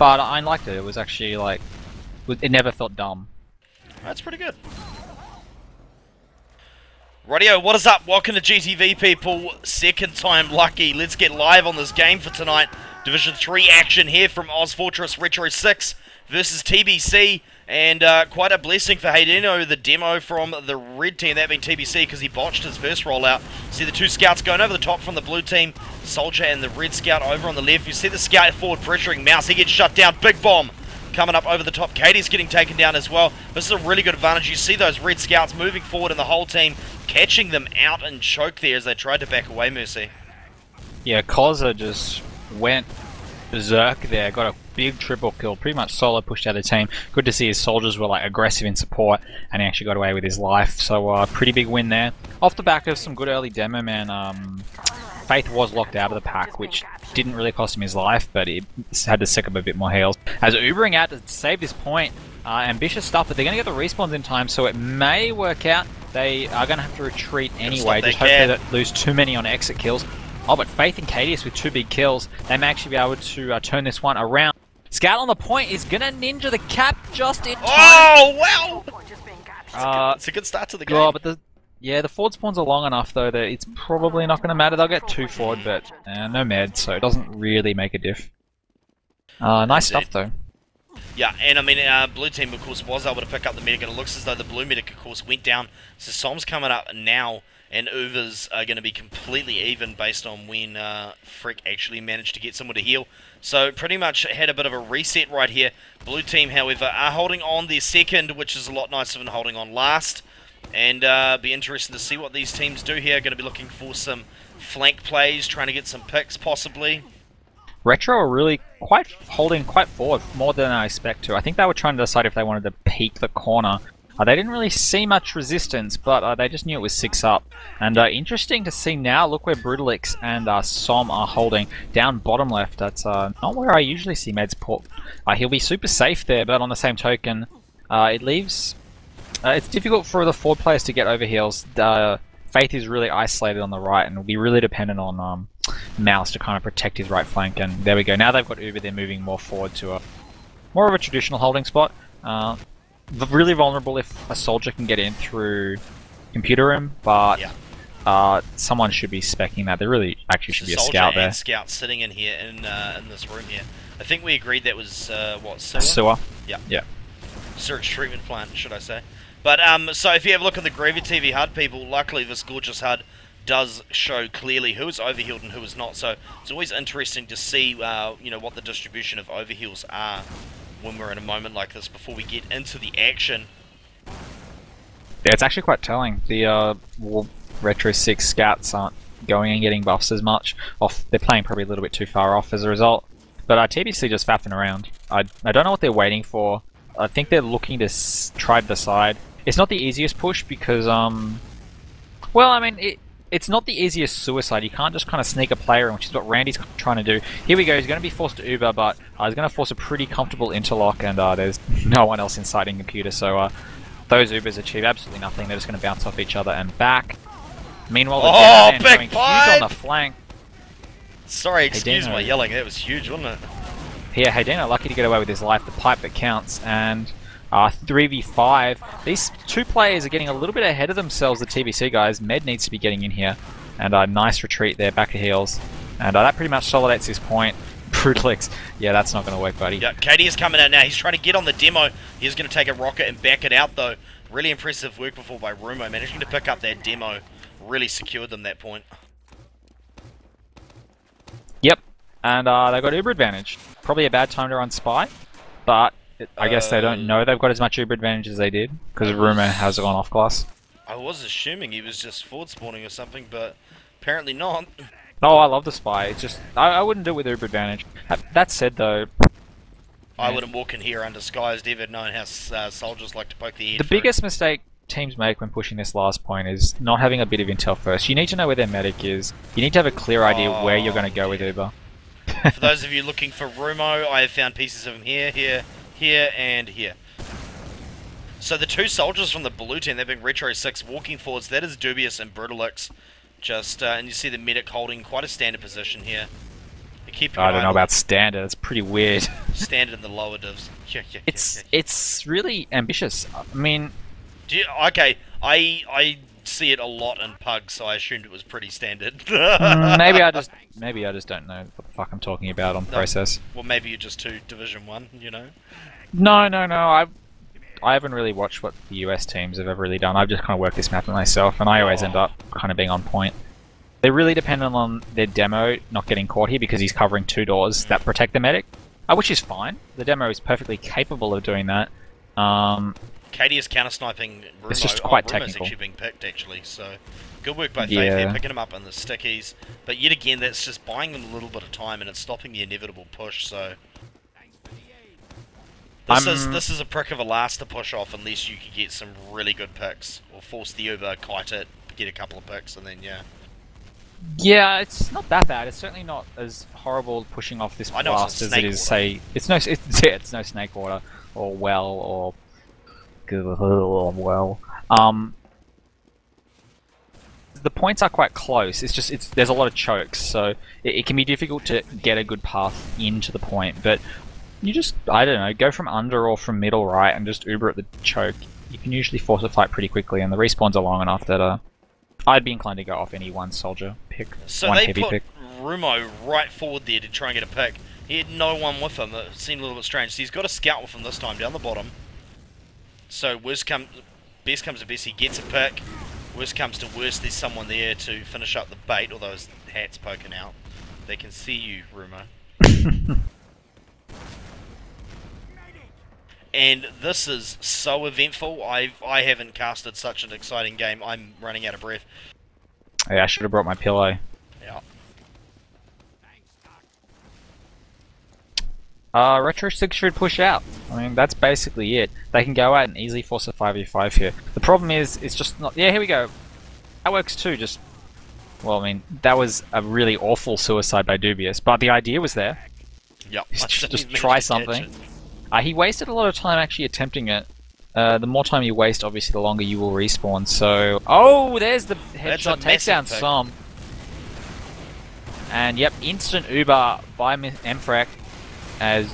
but I liked it. It was actually like, it never felt dumb. That's pretty good. Radio, what is up? Welcome to GTV, people. Second time lucky. Let's get live on this game for tonight. Division 3 action here from Oz Fortress Retro 6 versus TBC. And uh, quite a blessing for Haydeno, the demo from the red team, that being TBC, because he botched his first rollout. See the two scouts going over the top from the blue team. Soldier and the red scout over on the left. You see the scout forward pressuring Mouse. He gets shut down. Big bomb coming up over the top. Katie's getting taken down as well. This is a really good advantage. You see those red scouts moving forward and the whole team catching them out and choke there as they tried to back away, Mercy. Yeah, Koza just went berserk there, got a big triple kill, pretty much solo pushed out the team. Good to see his soldiers were like aggressive in support, and he actually got away with his life. So uh, pretty big win there. Off the back of some good early demo, man. Um, Faith was locked out of the pack, which didn't really cost him his life, but he had to suck up a bit more heals. As Ubering out to save this point, uh, ambitious stuff, but they're going to get the respawns in time, so it may work out. They are going to have to retreat anyway. Just hope they don't lose too many on exit kills. Oh, but Faith and Cadius with two big kills, they may actually be able to uh, turn this one around. Scout on the point is gonna ninja the cap just in time. Oh wow! Uh, it's a good start to the game. Oh, but the yeah, the forward spawns are long enough though that it's probably not gonna matter. They'll get two forward, but uh, no med, so it doesn't really make a diff. Uh, nice stuff though. Yeah, and I mean, uh, blue team of course was able to pick up the medic, and it looks as though the blue medic of course went down. So Som's coming up now and Ubers are going to be completely even based on when uh, Frick actually managed to get someone to heal. So pretty much had a bit of a reset right here. Blue team, however, are holding on their second, which is a lot nicer than holding on last. And uh, be interesting to see what these teams do here. Going to be looking for some flank plays, trying to get some picks possibly. Retro are really quite holding quite forward, more than I expect to. I think they were trying to decide if they wanted to peek the corner uh, they didn't really see much resistance, but uh, they just knew it was 6 up. And uh, interesting to see now, look where Brutalix and uh, Som are holding. Down bottom left, that's uh, not where I usually see Meds put. Uh, he'll be super safe there, but on the same token, it leaves... it's difficult for the forward players to get over heals. Faith is really isolated on the right and will be really dependent on um, Mouse to kind of protect his right flank. And there we go. Now they've got Uber, they're moving more forward to a more of a traditional holding spot. Uh, really vulnerable if a soldier can get in through computer room, but yeah. uh, someone should be specking that. There really actually should be a scout there. scout sitting in here in uh, in this room here. I think we agreed that was uh, what sewer. Sewer. Yeah. Yeah. Sewage treatment plant, should I say? But um, so if you have a look at the Greaver TV HUD, people, luckily this gorgeous HUD does show clearly who is overhealed and who is not. So it's always interesting to see, uh, you know, what the distribution of overheals are when we're in a moment like this before we get into the action. Yeah, it's actually quite telling. The uh, Retro 6 scouts aren't going and getting buffs as much. Off, They're playing probably a little bit too far off as a result. But uh, TBC just faffing around. I, I don't know what they're waiting for. I think they're looking to try to decide. It's not the easiest push because, um... Well, I mean, it, it's not the easiest suicide. You can't just kind of sneak a player in, which is what Randy's trying to do. Here we go. He's going to be forced to Uber, but uh, he's going to force a pretty comfortable interlock, and uh, there's no one else inside in computer. So uh, those Ubers achieve absolutely nothing. They're just going to bounce off each other and back. Meanwhile, oh, big going huge on the flank. Sorry, excuse my yelling. It was huge, wasn't it? Yeah, Haydeno lucky to get away with his life. The pipe that counts, and uh, 3v5. These two players are getting a little bit ahead of themselves, the TBC guys. Med needs to be getting in here. And a uh, nice retreat there, back of heels. And uh, that pretty much solidates his point. Brutalix, yeah, that's not going to work, buddy. Yeah, Katie is coming out now. He's trying to get on the demo. He's going to take a rocket and back it out, though. Really impressive work before by Rumo. Managing to pick up that demo really secured them that point. Yep, and uh, they got Uber advantage. Probably a bad time to run Spy, but I guess they don't know they've got as much Uber advantage as they did, because Rumo has gone off class. I was assuming he was just forward spawning or something, but apparently not. Oh, I love the spy. It's just I, I wouldn't do it with Uber advantage. That said, though, I wouldn't walk in here undisguised, ever knowing how uh, soldiers like to poke the The biggest mistake teams make when pushing this last point is not having a bit of intel first. You need to know where their medic is. You need to have a clear idea oh, where you're going to go with Uber. for those of you looking for Rumo, I have found pieces of him here, here, here, and here. So the two soldiers from the blue team, they've been Retro 6 walking forwards. That is Dubious and Brutalix. Just, uh, and you see the medic holding quite a standard position here. Keep I don't know about standard. It's pretty weird. standard in the lower divs. Yeah, yeah, It's yeah, yeah. it's really ambitious. I mean, Do you, okay, I I see it a lot in pugs, so I assumed it was pretty standard. mm, maybe I just maybe I just don't know what the fuck I'm talking about on No. process. well, maybe you're just too Division One, you know. No, no, no. I I haven't really watched what the US teams have ever really done. I've just kind of worked this map myself, and I always end Oh. up kind of being on point. They're really dependent on their demo not getting caught here because he's covering two doors that protect the medic, uh, which is fine. The demo is perfectly capable of doing that. Um, Katie is counter sniping. It's just Oh, quite Rumo's technical. actually being picked actually, so good work by Faith Yeah. there, picking him up on the stickies. But yet again, that's just buying them a little bit of time, and it's stopping the inevitable push. So this is I'm- this is a prick of a last to push off unless you can get some really good picks or force the Uber kite it, get a couple of picks, and then yeah. Yeah, it's not that bad. It's certainly not as horrible pushing off this I know it's blast as it is, water. say, it's no, it's, yeah, it's no snake water or well or well. Um, the points are quite close. It's just it's there's a lot of chokes, so it, it can be difficult to get a good path into the point. But you just I don't know, go from under or from middle right and just Uber at the choke. You can usually force a fight pretty quickly, and the respawns are long enough that uh, I'd be inclined to go off any one soldier pick, So one they put pick. Rumo right forward there to try and get a pick. He had no one with him. That seemed a little bit strange. So he's got a scout with him this time down the bottom. So worst comes, best comes to best, he gets a pick. Worst comes to worst, there's someone there to finish up the bait. Although his hat's poking out, they can see you, Rumo. And this is so eventful. I I haven't casted such an exciting game. I'm running out of breath. Yeah, I should have brought my pillow. Yeah. Uh, Retro 6 should push out. I mean, that's basically it. They can go out and easily force a 5v5 here. The problem is, it's just not... Yeah, here we go. That works too, just... Well, I mean, that was a really awful suicide by Dubious, but the idea was there. Yep. Just- just try manage to catch something. Uh, he wasted a lot of time actually attempting it. Uh, the more time you waste, obviously, the longer you will respawn. So, oh, there's the headshot takes down massive pick. some. And yep, instant Uber by Mfrek as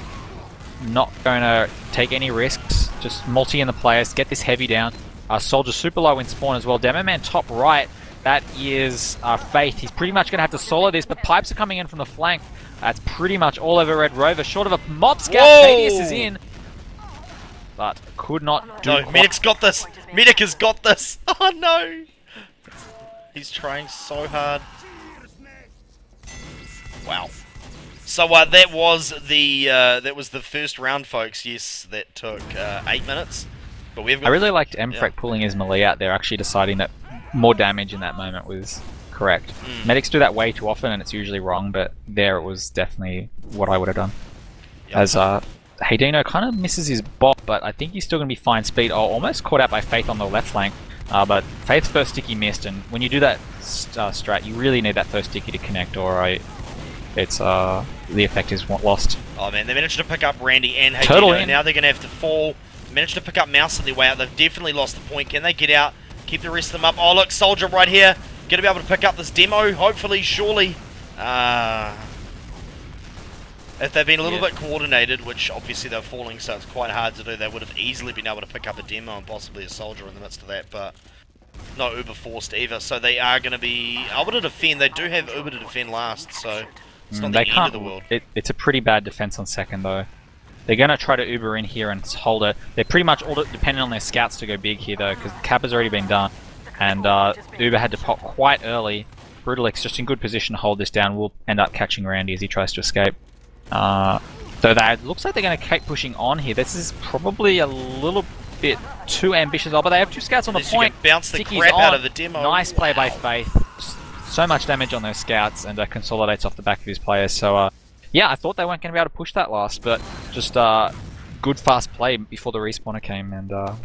not going to take any risks. Just multi in the players, get this heavy down. Uh, Soldier super low in spawn as well. Demo Man top right. That is uh, Faith. He's pretty much going to have to solo this, but pipes are coming in from the flank. That's pretty much all over Red Rover. Short of a mob scout, Whoa! Thaddeus is in. But could not do No, quite- Medic's got this. Medic has got this. Oh no. He's trying so hard. Wow. So uh, that was the uh, that was the first round, folks. Yes, that took uh, eight minutes. But we've got I really liked Mfrek Yeah. pulling his melee out there, actually deciding that more damage in that moment was correct. Mm. Medics do that way too often and it's usually wrong, but there it was definitely what I would have done. Yep. As uh, Haydino kind of misses his bot, but I think he's still going to be fine speed. Oh, almost caught out by Faith on the left flank, uh, but Faith's first sticky missed, and when you do that st- uh, strat, you really need that first sticky to connect, or I, it's uh, the effect is lost. Oh man, they managed to pick up Randy and Turtle Hagino. in. Now they're going to have to fall. Managed to pick up Mouse on their way out. They've definitely lost the point. Can they get out? Keep the rest of them up. Oh look, Soldier right here. Going to be able to pick up this demo. Hopefully, surely. Uh, if they've been a little Yeah. bit coordinated, which obviously they're falling, so it's quite hard to do, they would have easily been able to pick up a demo and possibly a soldier in the midst of that, but not Uber forced either. So they are going to be able to defend. They do have Uber to defend last, so it's not Mm, the they end can't. of the world. It, it's a pretty bad defense on second though. They're going to try to Uber in here and hold it. They're pretty much all dependent on their scouts to go big here though, because the cap has already been done, and uh, Uber had to pop quite early. Brutalix just in good position to hold this down. Will end up catching Randy as he tries to escape. Uh, so that looks like they're going to keep pushing on here. This is probably a little bit too ambitious, oh, but they have two scouts on the you point. bounce the Sticky's crap out of the demo. Nice play by Faith. So much damage on those scouts and uh, consolidates off the back of his players. So, uh, yeah, I thought they weren't going to be able to push that last, but just uh, good fast play before the respawner came. And uh,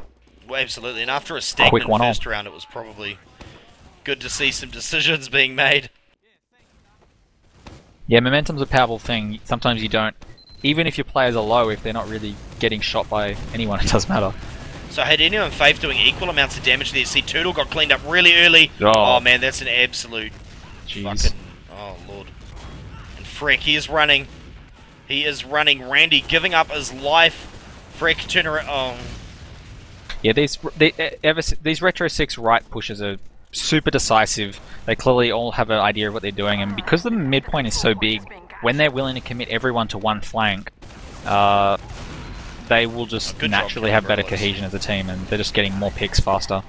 Well, absolutely. And after a stagnant one first round, it was probably good to see some decisions being made. yeah, momentum's a powerful thing. Sometimes you don't, even if your players are low, if they're not really getting shot by anyone, it doesn't matter. So had anyone Faith doing equal amounts of damage there. See, Turtle got cleaned up really early. Oh. Oh, man, that's an absolute Jeez. fucking... Oh, Lord. And Freck, he is running. He is running. Randy giving up his life. Freck turn around. Oh. Yeah, these they, ever, these Retro 6 right pushes are super decisive. They clearly all have an idea of what they're doing, and because the midpoint is so big, when they're willing to commit everyone to one flank, uh, they will just Good job, naturally have better cohesion as a team, and they're just getting more picks faster.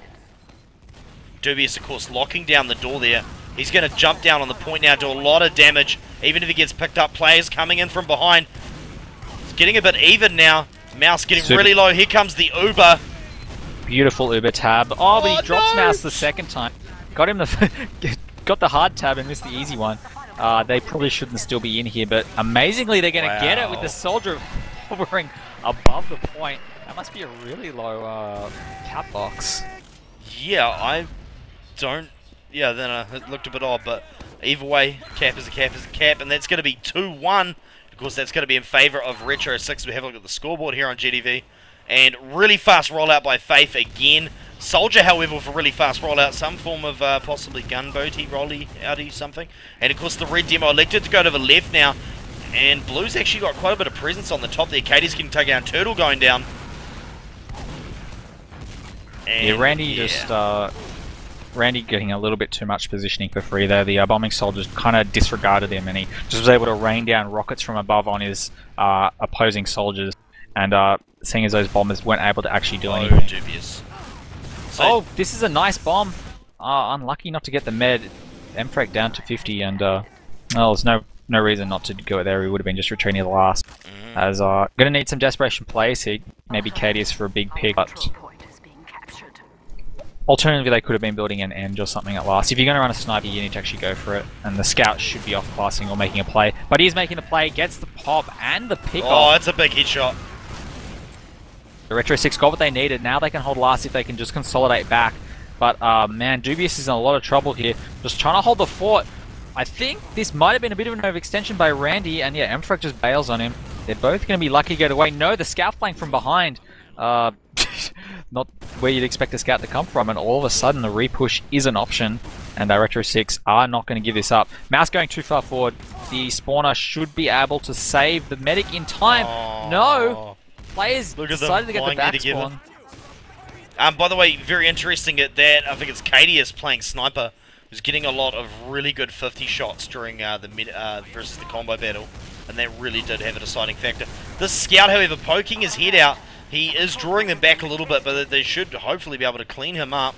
Dubious, of course, locking down the door there. He's going to jump down on the point now, do a lot of damage. Even if he gets picked up, players coming in from behind. It's getting a bit even now. Mouse getting Super. really low. Here comes the Uber. Beautiful Uber tab. Oh, but Oh, he drops no! Mouse the second time. Got him the got the hard tab and missed the easy one. Uh, they probably shouldn't still be in here, but amazingly they're going to get it with the soldier hovering above the point. That must be a really low uh, cap box. Yeah, I don't. Yeah, then uh, it looked a bit odd, but either way, cap is a cap is a cap, and that's going to be 2 1. Of course, that's going to be in favour of Retro 6. We have a look at the scoreboard here on GTV. And really fast rollout by Faith again. Soldier, however, with a really fast rollout, some form of uh, possibly gunboaty, rolly, outy, something. And of course, the red demo elected to go to the left now. And Blue's actually got quite a bit of presence on the top there. Katie's getting taken down, Turtle going down. And, Yeah, Randy yeah. just uh, Randy getting a little bit too much positioning for free there. The uh, bombing soldiers kind of disregarded him, and he just was able to rain down rockets from above on his uh, opposing soldiers. And uh, seeing as those bombers weren't able to actually do Oh, anything. dubious. So, Oh, this is a nice bomb. Uh, unlucky not to get the med. Mfrag down to 50, and uh, well, there's no no reason not to go there. He would have been just retreating at the last. mhm. As uh, gonna need some desperation plays here. Maybe Cadius for a big pick, but point is being captured. Alternatively they could have been building an end or something at last. If you're gonna run a sniper, you need to actually go for it. And the scout should be off passing or making a play, but he is making a play, gets the pop and the pick oh, it's a big hit shot. The Retro 6 got what they needed. Now they can hold last if they can just consolidate back. But uh, man, Dubious is in a lot of trouble here. Just trying to hold the fort. I think this might have been a bit of an overextension by Randy, and yeah, Emfrag just bails on him. They're both going to be lucky to get away. No, the scout flank from behind. Uh, not where you'd expect a scout to come from, and all of a sudden the repush is an option, and the Retro 6 are not going to give this up. Mouse going too far forward. The spawner should be able to save the medic in time. Oh. No! Players Look at decided to get the back spawn. Um, by the way, very interesting at that. I think it's Cadius playing sniper, who's getting a lot of really good 50 shots during uh, the mid uh, versus the combo battle, and that really did have a deciding factor. This scout, however, poking his head out, he is drawing them back a little bit, but they should hopefully be able to clean him up.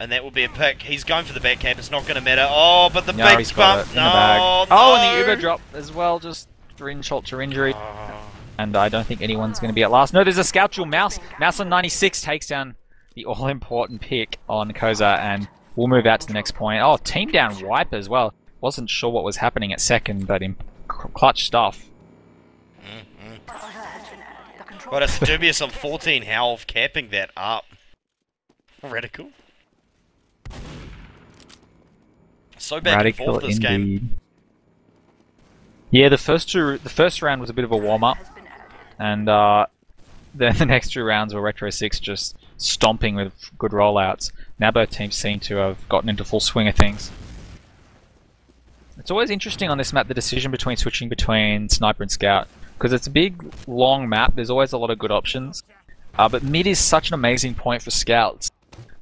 And that will be a pick. He's going for the back cap. It's not going to matter. Oh, but the No, big he's got bump. it in the no, bag. no. Oh, and the Uber drop as well, just for insult to injury. Oh. And I don't think anyone's going to be at last. No, there's a scout duel. Mouse. Mouse on 96 takes down the all-important pick on Koza, and we'll move out to the next point. Oh, team down wipe as well. Wasn't sure what was happening at second, but in clutch stuff. But it's dubious on 14. How of capping that up? Radical. So back Radical and forth this game. indeed. Yeah, the first two, the first round was a bit of a been added. and uh, then the next two rounds were Retro 6 just stomping with good rollouts. Now both teams seem to have gotten into full swing of things. It's always interesting on this map the decision between switching between Sniper and Scout because it's a big, long map. There's always a lot of good options, uh, but mid is such an amazing point for Scouts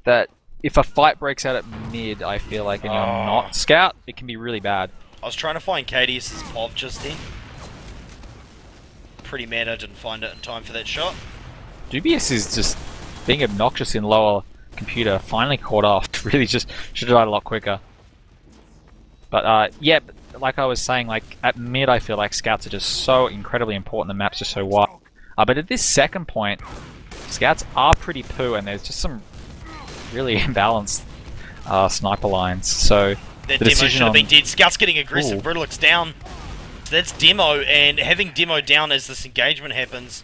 that if a fight breaks out at mid, I feel like, and you're Oh. not Scout, it can be really bad. I was trying to find Cadius's POV just then. Pretty mad I didn't find it in time for that shot. Dubious is just being obnoxious in lower computer. Finally caught off. Really, just should have died a lot quicker. But uh, yeah, like I was saying, like at mid, I feel like scouts are just so incredibly important. The maps are so wide. Uh, but at this second point, scouts are pretty poo, and there's just some really imbalanced uh, sniper lines. So That The demo decision should have been dead. Scout's getting aggressive. Ooh. Brittlix down. That's demo, and having demo down as this engagement happens.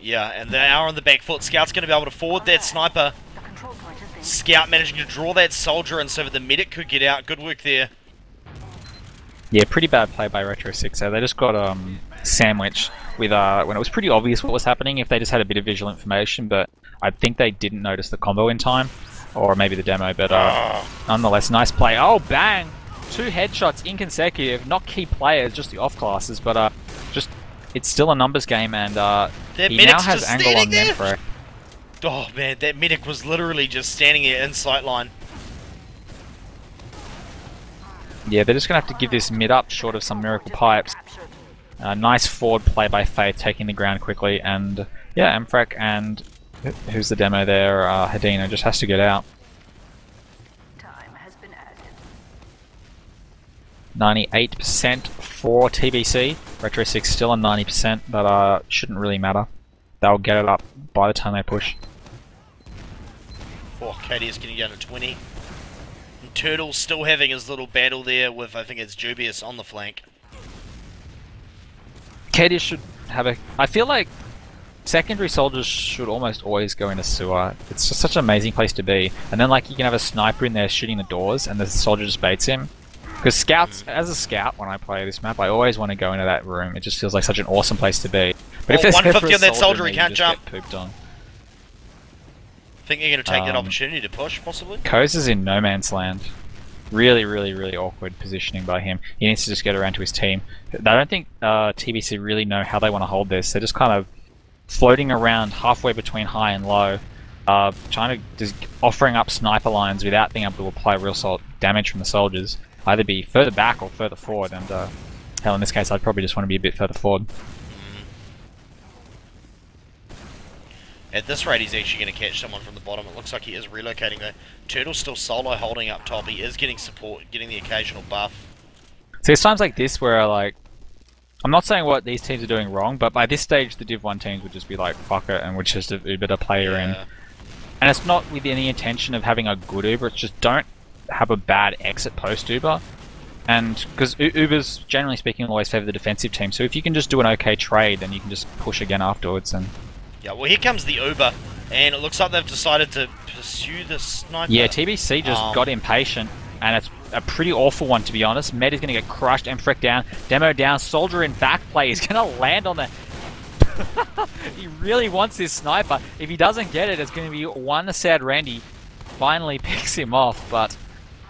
Yeah, and they are on the back foot. Scout's going to be able to forward that sniper. The control point has been Scout managing to draw that soldier, and so that the medic could get out. Good work there. Yeah, pretty bad play by Retro Six. They just got um sandwiched with uh when it was pretty obvious what was happening. If they just had a bit of visual information, but I think they didn't notice the combo in time, or maybe the demo. But uh, nonetheless, nice play. Oh bang! two headshots in consecutive, not key players, just the off classes, but uh, just it's still a numbers game, and uh, That he now has angle on standing there. Nemfrek. Oh man, that medic was literally just standing there in sight line. Yeah, they're just gonna have to give this mid up, short of some miracle pipes. Uh, nice forward play by Faith, taking the ground quickly, and yeah, Amfrek and who's the demo there? Uh, Hedina just has to get out. Time has been added. 98% for TBC. Retro 6 still on 90%, but uh, shouldn't really matter. They'll get it up by the time they push. Oh, Katie is getting down to 20. Turtle still having his little battle there with, I think it's Dubious on the flank. Katie should have a. I feel like secondary soldiers should almost always go into sewer. It's just such an amazing place to be. And then like you can have a sniper in there shooting the doors, and the soldier just baits him. Because scouts, mm. as a scout, when I play this map, I always want to go into that room. It just feels like such an awesome place to be. But Oh, there's 150 on that soldier, he can't jump. pooped on. Think you're going to take that Um, opportunity to push, possibly? Koz is in no man's land. Really, really, really awkward positioning by him. He needs to just get around to his team. I don't think uh, TBC really know how they want to hold this. They're just kind of floating around halfway between high and low, uh, trying to just offering up sniper lines without being able to apply real sol- damage from the soldiers. Either be further back or further forward. And uh, hell, in this case, I'd probably just want to be a bit further forward. At this rate, he's actually going to catch someone from the bottom. It looks like he is relocating though. Turtle's still solo holding up top. He is getting support, getting the occasional buff. So it's times like this where like I'm not saying what these teams are doing wrong, but by this stage the Div 1 teams would just be like, fuck it, and would just Uber a player in. Yeah. And it's not with any intention of having a good Uber, it's just don't have a bad exit post Uber. And because Ubers, generally speaking, always favour the defensive team, so if you can just do an okay trade, then you can just push again afterwards. And Yeah, well, here comes the Uber, and it looks like they've decided to pursue the sniper. yeah, TBC just Um, got impatient, and it's a pretty awful one to be honest. Med is going to get crushed, and Frick down, Demo down, Soldier in back play is going to land on the. he really wants this sniper. If he doesn't get it, it's going to be one sad Randy finally picks him off, but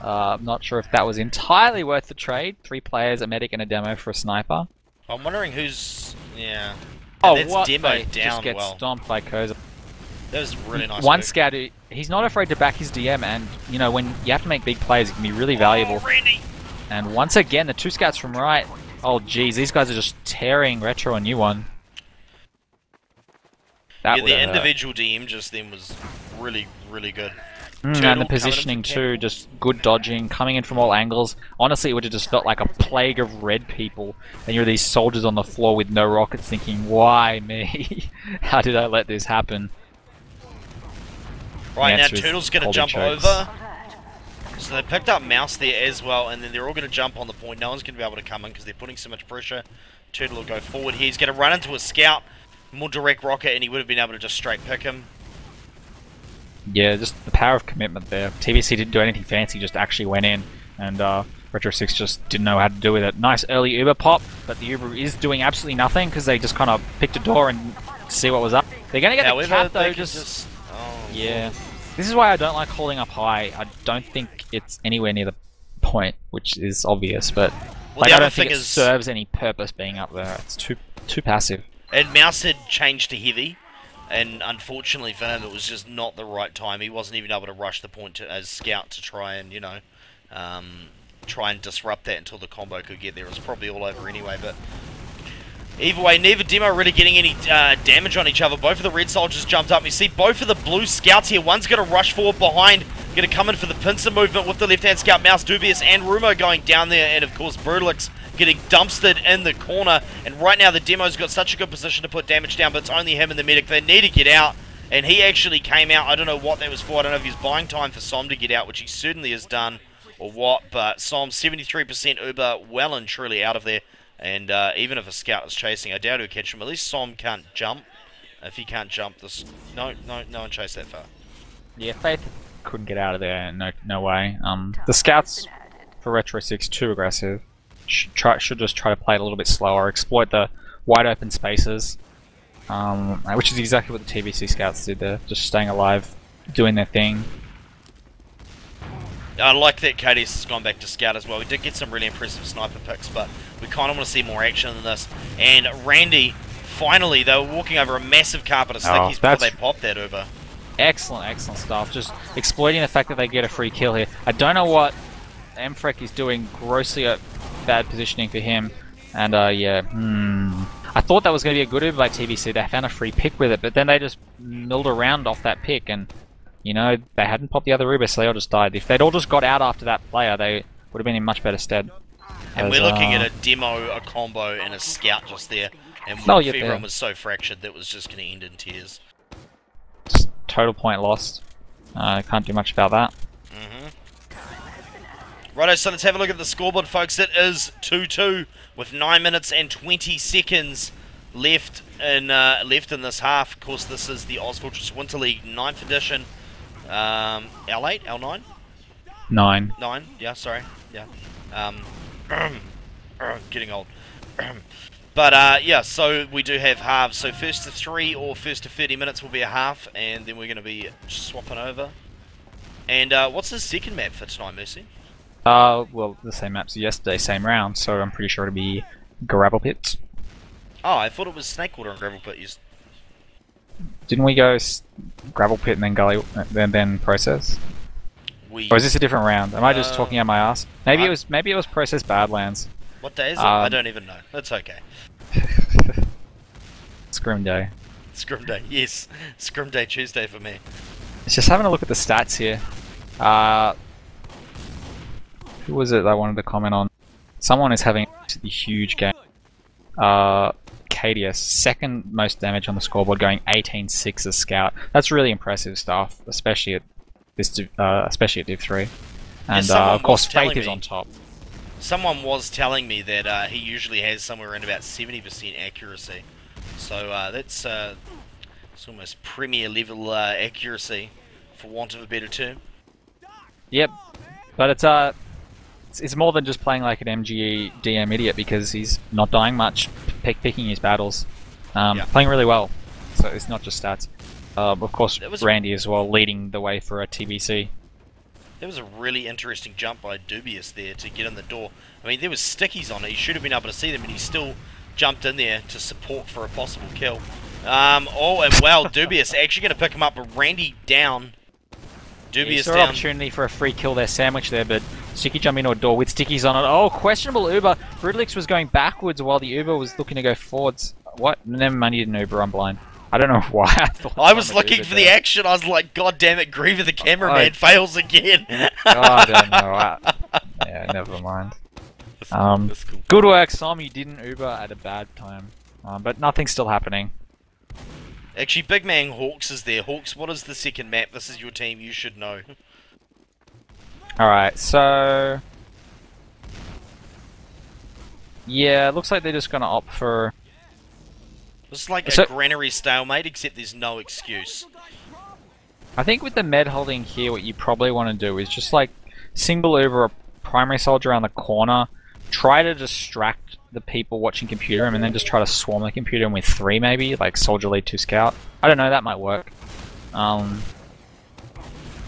uh, I'm not sure if that was entirely worth the trade. Three players, a medic, and a demo for a sniper. I'm wondering who's. Yeah. Oh, And what? Demo just gets well. stomped by Koza. That was really nice. One move. scout, he's not afraid to back his DM, and you know when you have to make big plays, it can be really valuable. Oh! And once again, the two scouts from right. Oh, geez, these guys are just tearing retro a new one. That yeah, the hurt. individual DM just then was really, really good. Mm, Turtle and the positioning too, just good dodging, coming in from all angles. Honestly, it would have just felt like a plague of red people, and you're these soldiers on the floor with no rockets, thinking, "Why me? How did I let this happen?" Right now, answer is Turtle's going to jump chokes. over. So they picked up Mouse there as well, and then they're all going to jump on the point. No one's going to be able to come in because they're putting so much pressure. Turtle will go forward here. He's going to run into a scout, more direct rocket, and he would have been able to just straight pick him. Yeah, just the power of commitment there. TBC didn't do anything fancy, just actually went in, and uh, Retro 6 just didn't know how to do with it. Nice early Uber pop, but the Uber is doing absolutely nothing because they just kind of picked a door and see what was up. They're going to get However, the they though, just... just... Oh, Yeah. This is why I don't like holding up high. I don't think it's anywhere near the point, which is obvious, but Well, like, I don't think it is, serves any purpose being up there. It's too too passive. and Mouse had changed to heavy, and unfortunately for him, it was just not the right time. He wasn't even able to rush the point to, as scout to try and you know, um, try and disrupt that until the combo could get there. It was probably all over anyway, but. Either way, neither demo really getting any uh, damage on each other. Both of the red soldiers jumped up. You see both of the blue scouts here. One's going to rush forward behind, going to come in for the pincer movement with the left-hand scout, Mouse Dubious, and Rumo going down there, and of course Brutalix getting dumpstered in the corner. And right now the demo's got such a good position to put damage down, but it's only him and the medic. They need to get out, and he actually came out. I don't know what that was for. I don't know if he's buying time for Som to get out, which he certainly has done, or what. But Som 73% Uber, well and truly out of there. And uh, even if a scout is chasing, I doubt he'll catch him. At least Som can't jump. If he can't jump, this no, no, no one chased that far. Yeah, Faith couldn't get out of there. No, no way. Um, the scouts for Retro Six too aggressive. Should try should just try to play it a little bit slower, exploit the wide open spaces, um, which is exactly what the TBC scouts did there. Just staying alive, doing their thing. I like that Cadius has gone back to scout as well. We did get some really impressive sniper picks, but we kind of want to see more action than this. And Randy, finally, they were walking over a massive carpet of Oh, stickies before that's- they popped that Uber. Excellent, excellent stuff. Just exploiting the fact that they get a free kill here. I don't know what Amfrek is doing. Grossly uh, bad positioning for him. And uh, yeah, hmm. I thought that was going to be a good Uber by TBC. They found a free pick with it, but then they just milled around off that pick, and you know they hadn't popped the other Uber, so they all just died. If they'd all just got out after that player, they would have been in much better stead. And As, we're looking uh, at a demo, a combo, and a scout just there. And Oh, yeah, everyone yeah. was so fractured that was just going to end in tears. just total point lost. I can't do much about that. Righto, so let's have a look at the scoreboard, folks. It is 2-2 with 9 minutes and 20 seconds left in uh, left in this half. Of course, this is the Ozfortress Winter League 9th edition. Um, L8? L9? Nine. 9? Yeah, sorry. Yeah. Um, getting old. but, uh, yeah, so we do have halves. So first to 3 or first to 30 minutes will be a half, and then we're going to be swapping over. And uh, what's the second map for tonight, Mercy? Uh, well, the same maps as yesterday, same round, so I'm pretty sure it'll be gravel pits. Oh, I thought it was Snakewater and Gravel Pit. You Didn't we go gravel pit and then gully, uh, then then process? We. Or is this a different round? Am I just Uh, talking out my ass? Maybe I- it was maybe it was process Badlands. What day is it? I um, don't even know. That's okay. Scrim day. Scrum Day. Yes. Scrum Day Tuesday for me. It's just having a look at the stats here. Uh, who was it I wanted to comment on? Someone is having a huge game. Uh, KDS, second most damage on the scoreboard, going 18-6 as scout. That's really impressive stuff, especially at this, uh, especially at Div 3. And uh, of course, Faith is on top. Someone was telling me that uh, he usually has somewhere around about 70% accuracy. So uh, that's uh, it's almost premier level uh, accuracy, for want of a better term. Yep, but it's uh, it's, it's more than just playing like an MGE DM idiot because he's not dying much, pick, picking his battles, um, Yeah. playing really well. So it's not just stats. Uh, of course, That was- Randy as well, leading the way for a TBC. There was a really interesting jump by Dubious there to get in the door. I mean, there was stickies on it. He should have been able to see them, and he still jumped in there to support for a possible kill. Um, oh, and well, Dubious actually going to pick him up, but Randy down. He Dubious saw an down. opportunity for a free kill there, sandwich there, but Sticky jumped into a door with stickies on it. Oh, questionable Uber. Brudlix was going backwards while the Uber was looking to go forwards. What? Never mind, he didn't Uber. I'm blind. I don't know why I thought. I was looking for the action. I was like, God damn it, Greaver the cameraman I- fails again. Oh, I don't know. I, yeah, never mind. That's, Um, that's cool. Good work, Som. You didn't Uber at a bad time. Um, but nothing's still happening. Actually, Big Man Hawks is there. Hawks, what is the second map? This is your team. You should know. Alright, so... Yeah, it looks like they're just gonna opt for... It's like a So- granary stalemate, except there's no excuse. I think with the med holding here, what you probably want to do is just like single over a primary soldier around the corner, try to distract the people watching computer room, and then just try to swarm the computer room with three maybe, like soldier lead two scout. I don't know, that might work. Um,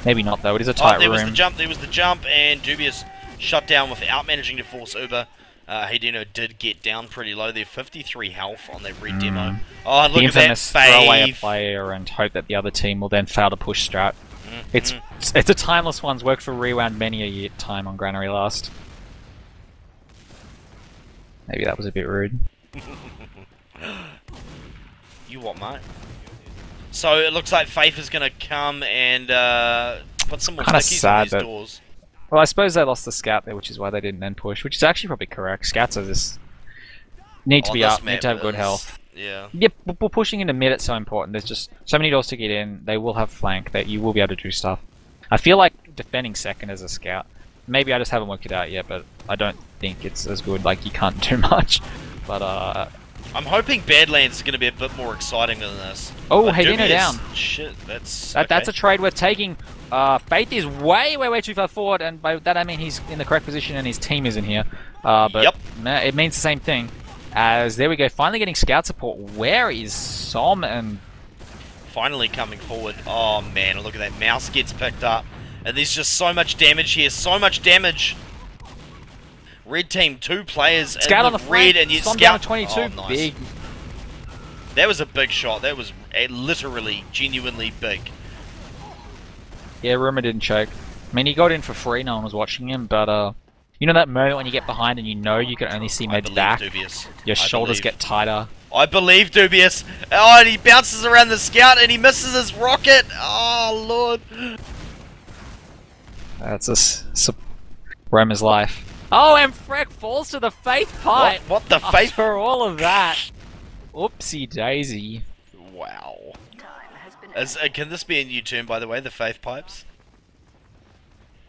maybe not though. It is a tight Oh, tight there was the jump. There was the jump, and Dubious shut down without managing to force Uber. Uh, Hideno did get down pretty low there, 53 health on that red demo. Oh, and the look at that throw away a player and hope that the other team will then fail to push strat. Mhm. It's it's a timeless one's worked for Rewound many a year time on Granary last. Maybe that was a bit rude. You what, mate? So it looks like Faith is going to come and uh, put some more stickies on these that- doors. Well, I suppose they lost the scout there, which is why they didn't then push, which is actually probably correct. Scouts are just need to On be up, need to have good health. Yeah. Yep, but but pushing into mid it's so important. There's just so many doors to get in. They will have flank that you will be able to do stuff. I feel like defending second as a scout. Maybe I just haven't worked it out yet, but I don't think it's as good. Like you can't do much. But uh, I'm hoping Badlands is going to be a bit more exciting than this. Oh, But Hedino down. Shit, that's that, that's a trade worth taking. Uh, Faith is way, way, way too far forward, and by that I mean he's in the correct position and his team is in here. Uh, but Yep. it means the same thing. As there we go, finally getting scout support. Where is Som and finally coming forward. Oh man, look at that. Mouse gets picked up. And there's just so much damage here, so much damage. Red team, two players Scout on the red, and yet Storm scout. down to 22. Oh, nice. Big. That was a big shot. That was literally, genuinely big. Yeah, Rumor didn't choke. I mean, he got in for free. No one was watching him, but uh, you know that moment when you get behind and you know you can only see Med's back. Dubious. Your I shoulders believe. get tighter. I believe Dubious. Oh, and he bounces around the scout and he misses his rocket. Oh, Lord. That's a Romer's life. Oh, and Freck falls to the faith What, pipe. what the faith? For all of that. Oopsie daisy. Wow. Time Is, uh, can this be a new term, by the way, the faith pipes?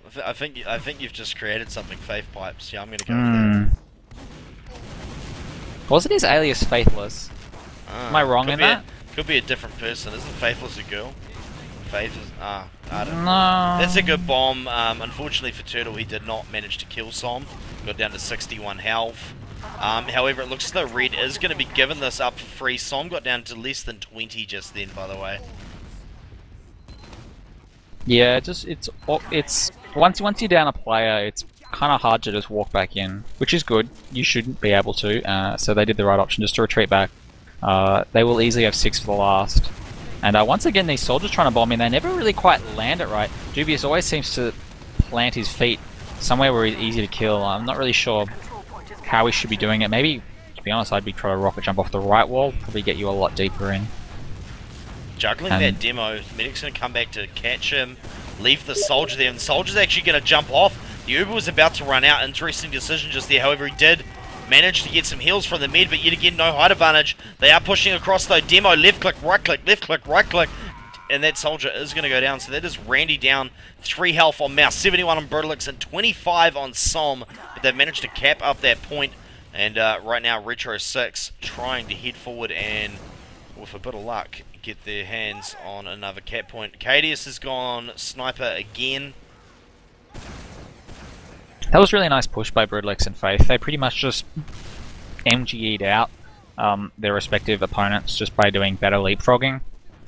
I, th- I think I think you've just created something, faith pipes. Yeah, I'm gonna go with Hmm. Wasn't his alias Faithless? that. Ah, Am I wrong in be a- that? could be a different person. Isn't Faithless a girl? Is ah, I don't know. No. That's a good bomb. Um, unfortunately for Turtle, he did not manage to kill Som. Got down to 61 health. Um, however, it looks as though Red is going to be given this up for free. Som got down to less than 20 just then, by the way. Yeah, just it's it's once once you're down a player, it's kind of hard to just walk back in, which is good. You shouldn't be able to. Uh, so they did the right option just to retreat back. Uh, they will easily have six for the last. And uh, once again, these soldiers trying to bomb in, they never really quite land it right. Dubious always seems to plant his feet somewhere where he's easy to kill. I'm not really sure control point is how we should be doing it. Maybe, to be honest, I'd be trying to rocket jump off the right wall. Probably get you a lot deeper in. Juggling And- that demo, Medic's going to come back to catch him, leave the soldier there, and the soldier's actually going to jump off. The Uber was about to run out. Interesting decision just there. However, he did manage to get some heals from the mid, but yet again, no height advantage. They are pushing across though. Demo, left click, right click, left click, right click. And that soldier is going to go down. So that is Randy down. 3 health on Mouse, 71 on Brutalix, and 25 on Som. But they've managed to cap up that point. And uh, right now, Retro 6 trying to head forward and, with a bit of luck, get their hands on another cap point. Cadius has gone sniper again. That was really nice push by Broodlex and Faith. They pretty much just MGE'd out um, their respective opponents just by doing better leapfrogging.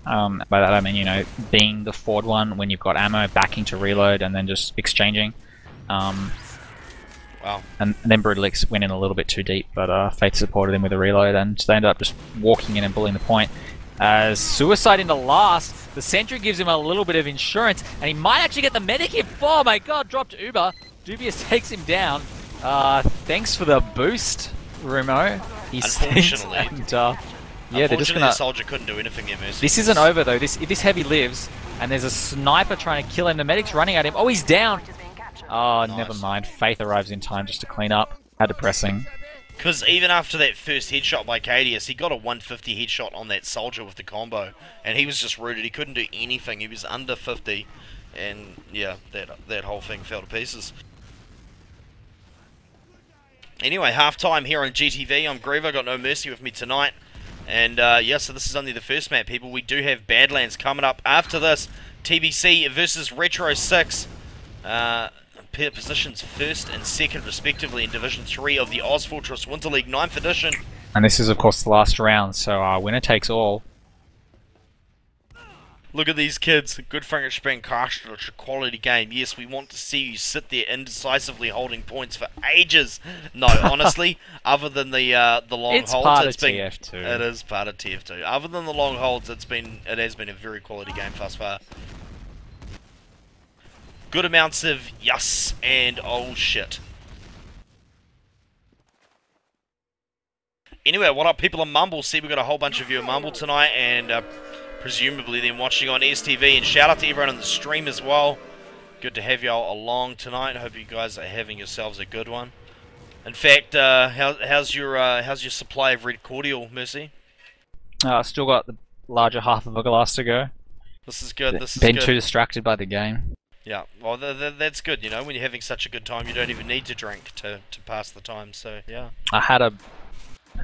Um, by that I mean, you know, being the forward one when you've got ammo, backing to reload, and then just exchanging. Um, Wow. and, and then Broodlex went in a little bit too deep, but uh, Faith supported him with a reload, and they ended up just walking in and bullying the point. As Suicide into last, the Sentry gives him a little bit of insurance, and he might actually get the medic. Oh my god, dropped Uber. Dubious takes him down. Uh, thanks for the boost, Rumo. He stinks, Unfortunately. and, uh, yeah, they're just gonna. the soldier couldn't do anything there, Mercy. This isn't over though. This if this heavy lives, and there's a sniper trying to kill him, the medic's running at him. Oh, he's down. is being captured. Oh, Nice. never mind. Faith arrives in time just to clean up. How depressing. Because even after that first headshot by Cadius, he got a 150 headshot on that soldier with the combo, and he was just rooted. He couldn't do anything. He was under 50, and yeah, that that whole thing fell to pieces. Anyway, half time here on GTV. I'm Greaver. Got no mercy with me tonight, and uh, yeah, so this is only the first map, people. We do have Badlands coming up after this. TBC versus Retro Six. Uh, positions first and second respectively in Division 3 of the Oz Fortress Winter League 9th edition. And this is, of course, the last round, so uh, winner takes all. Look at these kids. Good Frankenstein Castle. It's a quality game. Yes, we want to see you sit there indecisively holding points for ages. No, honestly, other than the uh, the long It's holds, part it's of been TF2. it is part of TF2. Other than the long holds, it's been it has been a very quality game thus far. Good amounts of yes and oh shit. Anyway, what up, people of Mumble? See, we got a whole bunch of you at Mumble tonight, and uh, presumably then watching on STV. And shout out to everyone on the stream as well. Good to have y'all along tonight. Hope you guys are having yourselves a good one. In fact, uh, how, how's your uh, how's your supply of red cordial, Mercy? Uh, still got the larger half of a glass to go. This is good. This is Been too distracted by the game. Yeah, well, th- th- that's good. You know, when you're having such a good time, you don't even need to drink to, to pass the time. So yeah. I had a.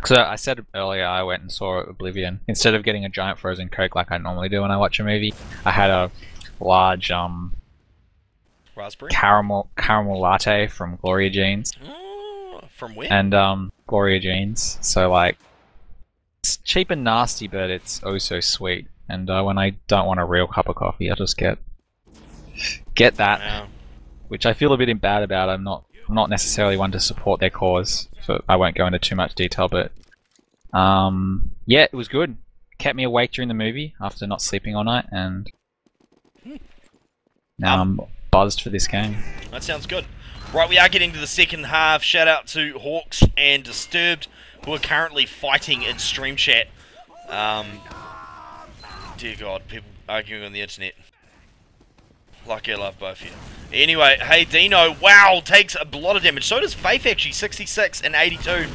So I said earlier, I went and saw Oblivion. Instead of getting a giant frozen coke like I normally do when I watch a movie, I had a large um Raspberry. caramel caramel latte from Gloria Jeans Mm, from where? and um Gloria Jeans. So like, it's cheap and nasty, but it's oh so sweet. And uh, when I don't want a real cup of coffee, I just get get that, Yeah. which I feel a bit bad about. I'm not not necessarily one to support their cause, so I won't go into too much detail. But um, yeah, it was good. Kept me awake during the movie after not sleeping all night, and now Um, I'm buzzed for this game. That sounds good. Right, we are getting to the second half. Shout out to Hawks and Disturbed, who are currently fighting in stream chat. Um, dear God, people arguing on the internet. Lucky I love both of you. Anyway, hey Dino, wow, takes a lot of damage. So does Faith actually, 66 and 82.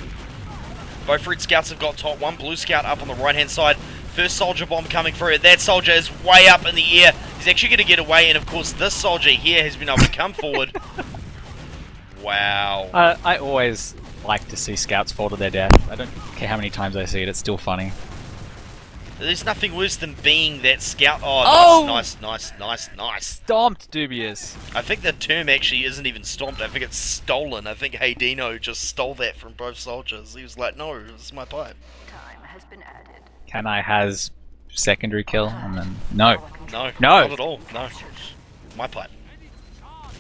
Both red scouts have got top. One blue scout up on the right hand side. First soldier bomb coming through. That soldier is way up in the air. He's actually going to get away, and of course, this soldier here has been able to come forward. Wow. Uh, I always like to see scouts fall to their death. I don't care how many times I see it; it's still funny. There's nothing worse than being that scout. Oh, Oh! nice, nice, nice, nice, nice. Stomped, dubious. I think the term actually isn't even stomped. I think it's stolen. I think Haydino just stole that from both soldiers. He was like, no, this is my pipe. Time has been added. Can I has secondary kill and then no. No, No. not at all. No, my pipe.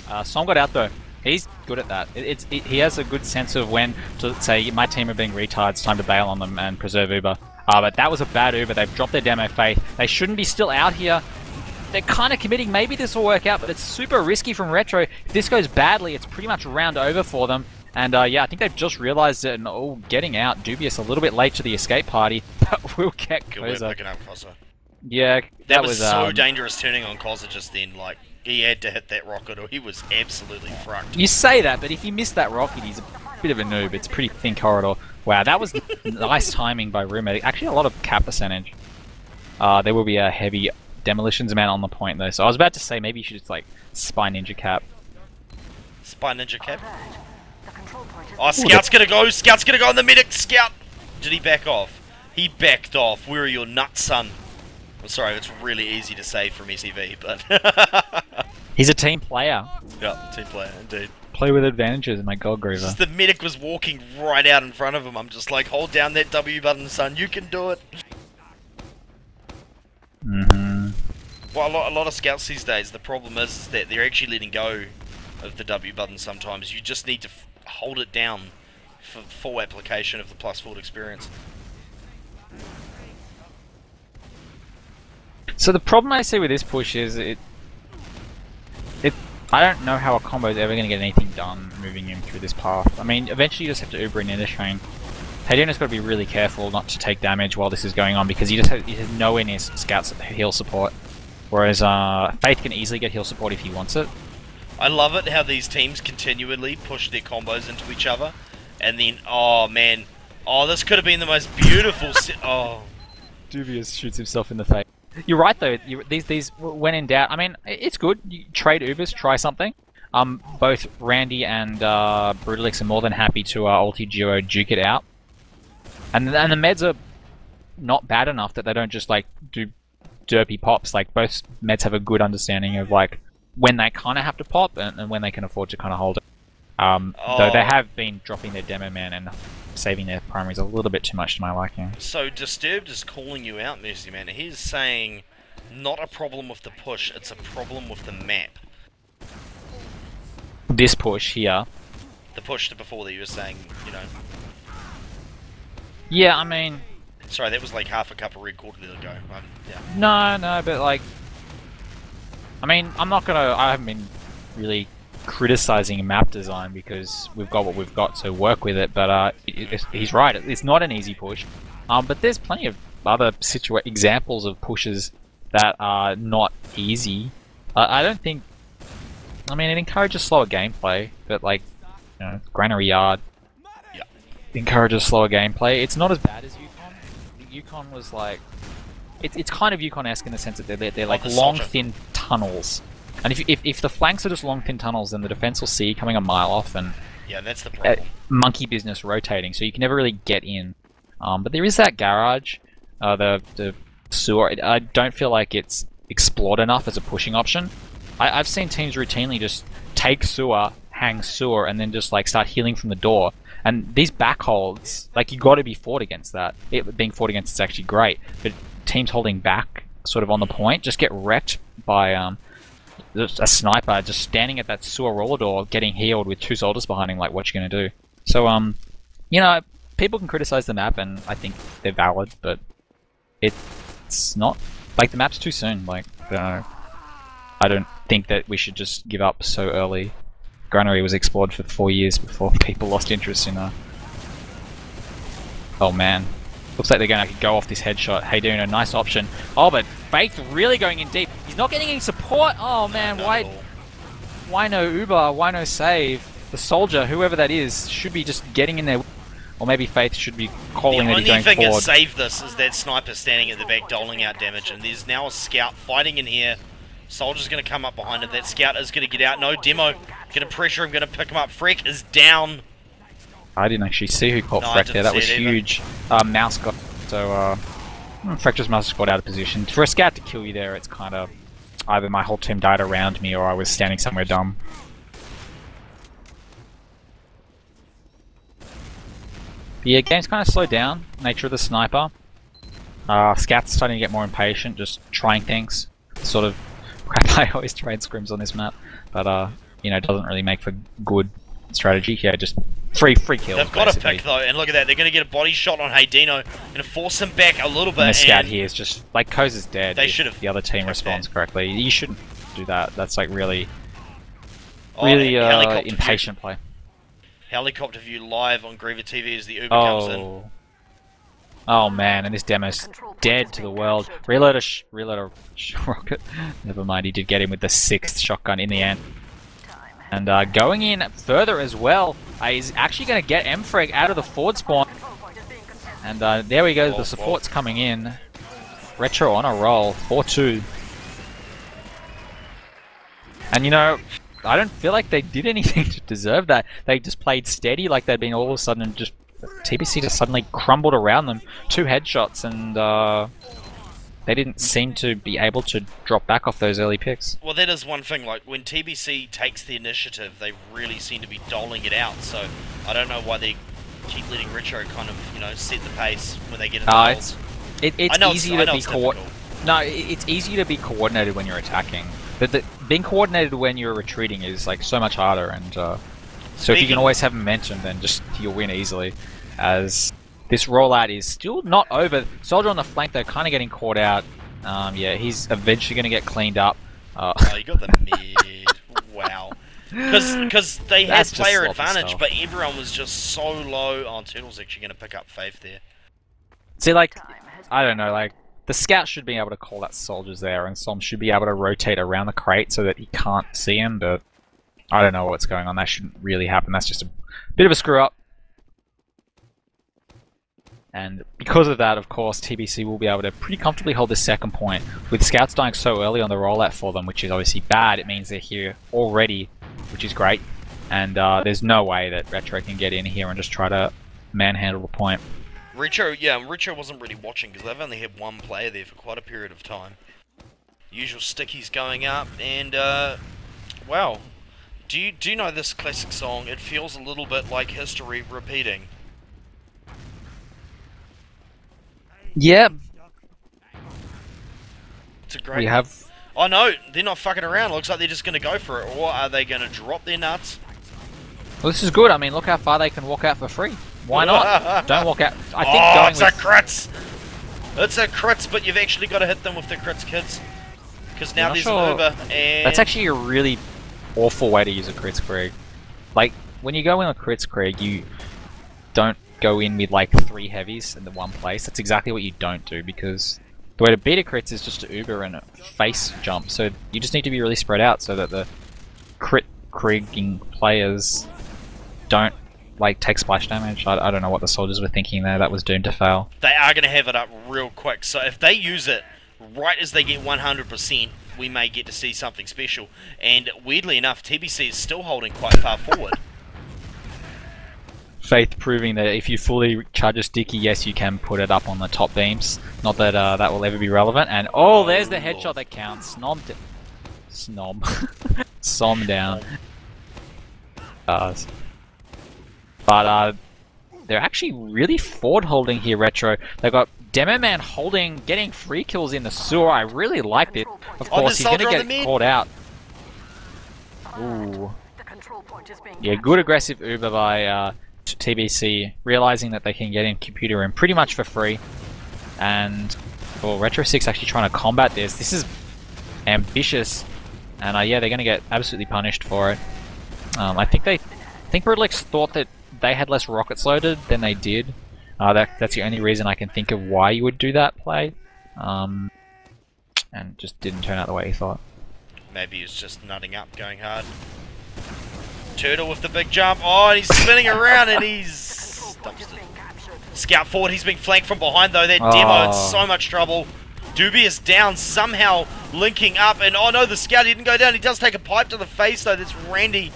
Uh, Som got out though. He's good at that. It, it's it, he has a good sense of when to say my team are being retards. It's time to bail on them and preserve Uber. Uh, but that was a bad Uber. They've dropped their demo faith. They shouldn't be still out here. They're kind of committing. Maybe this will work out, but it's super risky from Retro. If this goes badly, it's pretty much round over for them. And uh, yeah, I think they've just realised it and all getting out. Dubious a little bit late to the escape party, but we'll get Good work picking up Crosser. Yeah, that, That, was, so um, dangerous turning on Koza just then. Like, he had to hit that rocket or he was absolutely frucked. You say that, but if you miss that rocket, he's a bit of a noob. It's a pretty thin corridor. Wow, that was nice timing by Roommate. Actually, a lot of cap percentage. Uh, there will be a heavy demolitions amount on the point though. So I was about to say maybe you should just like spy ninja cap. Spy Ninja Cap. Alert. The control point is Oh, Scout's gonna go! Scout's gonna go on the medic! Scout! Did he back off? He backed off. Where are your nuts, son? I'm sorry, it's really easy to say from SEV, but... He's a team player. yeah, team player, indeed. Play with advantages, my god groover. The medic was walking right out in front of him. I'm just like, hold down that W button, son. You can do it. hmm Well, a lot, a lot of scouts these days, the problem is, is that they're actually letting go of the W button sometimes. You just need to f- hold it down for full application of the plus forward experience. So the problem I see with this push is it. I don't know how a combo is ever going to get anything done moving him through this path. I mean, eventually you just have to Uber in Ender Train. Haydino's got to be really careful not to take damage while this is going on because he just has, he has nowhere near Scout's heal support. Whereas uh, Faith can easily get heal support if he wants it. I love it how these teams continually push their combos into each other, and then oh man, oh this could have been the most beautiful. se- oh, Dubious shoots himself in the face. You're right though. You, these these when in doubt. I mean, it's good. You trade Ubers, try something. Um, both Randy and uh, Brutalix are more than happy to uh, ultiduo duke it out, and and the meds are not bad enough that they don't just like do derpy pops. Like both meds have a good understanding of like when they kind of have to pop and, and when they can afford to kind of hold it. Um, Though they Oh. have been dropping their demo man and saving their primaries a little bit too much to my liking. so Disturbed is calling you out, Mercy Man. He's saying not a problem with the push, it's a problem with the map. This push here. The push to before that you were saying, you know. Yeah, I mean, Sorry, that was like half a cup of red quarter ago. Um, yeah. No, no, but like, I mean, I'm not gonna. I haven't been really criticizing map design because we've got what we've got to work with it. But uh, it, he's right. It's not an easy push. Um, but there's plenty of other situa- examples of pushes that are not easy. Uh, I don't think. I mean, it encourages slower gameplay, but like, you know, Granary Yard Yeah. encourages slower gameplay. It's not as bad as Yukon. Yukon was like it's, it's kind of Yukon-esque in the sense that they're, they're, they're like long, soldier. thin tunnels. And if, if, if the flanks are just long, thin tunnels, then the defense will see you coming a mile off and Yeah, that's the uh, monkey business rotating, so you can never really get in. Um, but there is that garage, uh, the the sewer. I don't feel like it's explored enough as a pushing option. I, I've seen teams routinely just take sewer, hang sewer, and then just like start healing from the door. And these back holds, like you got to be fought against that. It being fought against is actually great, but teams holding back, sort of on the point, just get wrecked by um, a sniper just standing at that sewer roller door getting healed with two soldiers behind him, like, what you gonna do? So, um, you know, people can criticize the map, and I think they're valid, but it's not like the map's too soon. Like, uh, I don't think that we should just give up so early. Granary was explored for four years before people lost interest in her. Oh man. Looks like they're going to go off this headshot. Hey, doing a nice option. Oh, but Faith really going in deep. He's not getting any support. Oh man, Not why, why no Uber? Why no save? The soldier, whoever that is, should be just getting in there. Or maybe Faith should be The calling that only he's going thing that saved this is that sniper standing at the back doling out damage, and there's now a scout fighting in here. Soldier's going to come up behind him. That scout is going to get out. No, Demo. Going to pressure him, going to pick him up. Freak is down. I didn't actually see who caught No, there. That was huge. Uh, Mouse got so uh, hmm, Freck just must have got out of position. For a scout to kill you there, it's kind of either my whole team died around me or I was standing somewhere dumb. But yeah, game's kind of slowed down. Nature of the sniper. Uh, scouts starting to get more impatient, just trying things. Sort of crap I always try in scrims on this map, but uh, you know, doesn't really make for good strategy. Yeah, just free free kills. They've got a pick though, and look at that. They're going to get a body shot on Haydino. and force him back a little bit. And the scout and here is just like Koz is dead. They should've The other team responds that. correctly. You shouldn't do that. That's like really, Oh, really uh, helicopter view- impatient play. Helicopter view live on Greaver TV as the Uber comes in. Oh. Oh man, and this demo's dead to the world. Reload a sh- reload a sh- rocket. Never mind, he did get him with the sixth shotgun in the end. And uh, going in further as well, uh, he's actually going to get Mfreg out of the forward spawn. And uh, there we go, the support's coming in. Retro on a roll, 4-2. And you know, I don't feel like they did anything to deserve that. They just played steady, like they'd been all of a sudden just TBC just suddenly crumbled around them. Two headshots, and uh, they didn't seem to be able to drop back off those early picks. Well, that is one thing. Like when TBC takes the initiative, they really seem to be doling it out. So I don't know why they keep letting Retro kind of you know set the pace when they get in the Uh, it's it, it's easy it's, to be difficult. No, it's easy to be coordinated when you're attacking, but the, being coordinated when you're retreating is like so much harder. And uh, so if you can always have momentum, then just you'll win easily. As this rollout is still not over. Soldier on the flank, though, kind of getting caught out. Um, yeah, he's eventually going to get cleaned up. Uh, Oh, you got the mid. wow. Because they had That's just player advantage, stuff. but everyone was just so low. Oh, Turtle's actually going to pick up Faith there. see, like I don't know, like the scout should be able to call that soldiers there, and Som should be able to rotate around the crate so that he can't see him. But I don't know what's going on. That shouldn't really happen. That's just a bit of a screw up. And because of that, of course, TBC will be able to pretty comfortably hold the second point. With scouts dying so early on the rollout for them, which is obviously bad, it means they're here already, which is great. And uh, there's no way that Retro can get in here and just try to manhandle the point. Retro, yeah, Retro wasn't really watching because they've only had one player there for quite a period of time. Usual stickies going up, and uh, wow, do you do you know this classic song? It feels a little bit like history repeating. Yeah, It's a great. we have Oh no, they're not fucking around. Looks like they're just gonna go for it. Or are they gonna drop their nuts? Well, this is good. I mean, look how far they can walk out for free. Why not? Don't walk out. I think oh, going it's with a crits. It's a crits, but you've actually got to hit them with the crits, kids. Because now there's sure. an Uber, and that's actually a really awful way to use a Kritzkrieg. Like when you go in with Kritzkrieg, you don't go in with like three heavies in the one place. That's exactly what you don't do because the way to beat a crits is just to Uber and face jump. So you just need to be really spread out so that the crit Krieging players don't like take splash damage. I, I don't know what the soldiers were thinking there. That was doomed to fail. they are going to have it up real quick. So if they use it right as they get 100%, we may get to see something special. And weirdly enough, TBC is still holding quite far forward. Faith proving that if you fully charge a sticky, yes, you can put it up on the top beams. Not that uh, that will ever be relevant. And oh, there's the headshot that counts. Snob, d- snob, som down. Uh, but uh, they're actually really forward holding here. Retro. They've got Demo Man holding, getting free kills in the sewer. I really liked it. Of Oh, course, he's gonna get the caught out. Ooh. The control point is being Yeah, good aggressive Uber by uh, t- TBC, realizing that they can get in computer room pretty much for free. And well, Retro 6 actually trying to combat this. This is ambitious. And uh, yeah, they're going to get absolutely punished for it. Um, I think they, I think Brutalix thought that they had less rockets loaded than they did. Uh, that, that's the only reason I can think of why you would do that play. Um, and just didn't turn out the way he thought. Maybe he's just nutting up, going hard. Turtle with the big jump. Oh, and he's spinning around and he's... control point is being captured. Scout forward, he's being flanked from behind though. That demo in Oh. so much trouble. Dubious down, somehow linking up, and oh no, the scout didn't go down. He does take a pipe to the face though. That's Randy.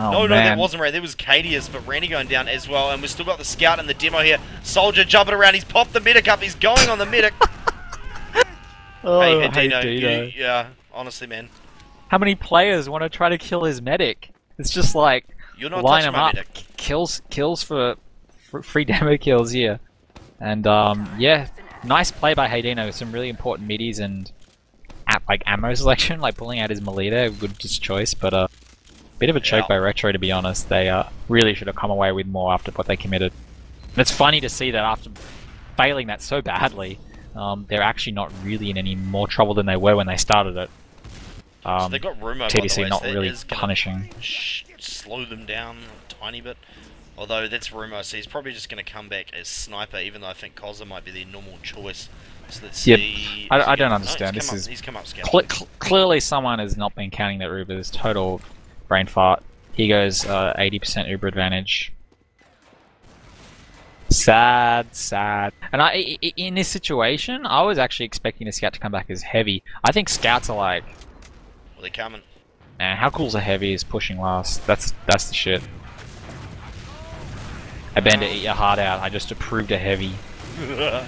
Oh, no, no, that wasn't Randy. That was Cadius, but Randy going down as well. And we've still got the scout and the demo here. Soldier jumping around. He's popped the medic up. He's going on the medic. Oh, hey, hey, Dino. Dino. you- yeah, honestly, man, How many players want to try to kill his medic? It's just like you're not line him up, kills, kills for, free demo kills here, and um, yeah, nice play by Haydino some really important middies and at, like ammo selection, like pulling out his Melita, good just choice, but uh, bit of a choke Yeah. by Retro to be honest. They uh, really should have come away with more after what they committed. And it's funny to see that after failing that so badly, um, they're actually not really in any more trouble than they were when they started it. So Um, they got Rumo, by the TBC way, not so really punishing. slow them down a tiny bit. Although that's Rumo, so he's probably just going to come back as sniper, even though I think Koza might be their normal choice. So let's Yep. see. I- I don't understand. he's This come is he's come up scout. Cl- clearly, someone has not been counting their Ubers. Total brain fart. He goes uh, 80% Uber advantage. Sad, sad. And i- in this situation, I was actually expecting the scout to come back as heavy. I think scouts are like, Well, they're coming. man, how cool's a heavy is pushing last. That's that's the shit. A bandit, eat your heart out. I just approved a heavy.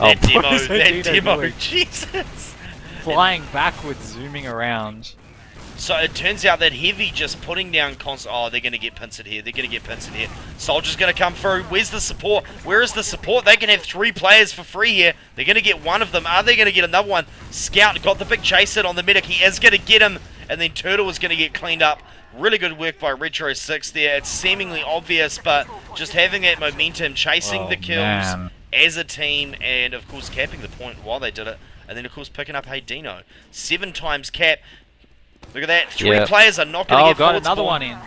Oh, demo, what is that Dino demo. Jesus! Flying backwards, zooming around. So it turns out that Heavy just putting down cons- Oh, they're going to get pincered here. They're going to get pincered here. Soldier's going to come through. Where's the support? Where is the support? They can have three players for free here. They're going to get one of them. Are they going to get another one? Scout got the big chase in on the medic. He is going to get him. And then Turtle is going to get cleaned up. Really good work by Retro 6 there. It's seemingly obvious, but just having that momentum, chasing Oh, the kills man. as a team, and of course capping the point while they did it. And then of course picking up Haydino. Seven times cap. Look at that. Three Yeah. players are not going to Oh, get got forward another spawn. one in.